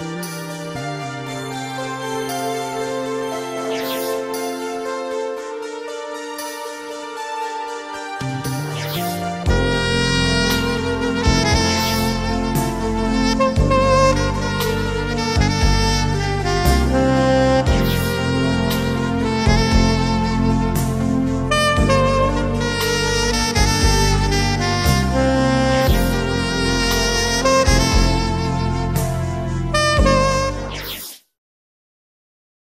Música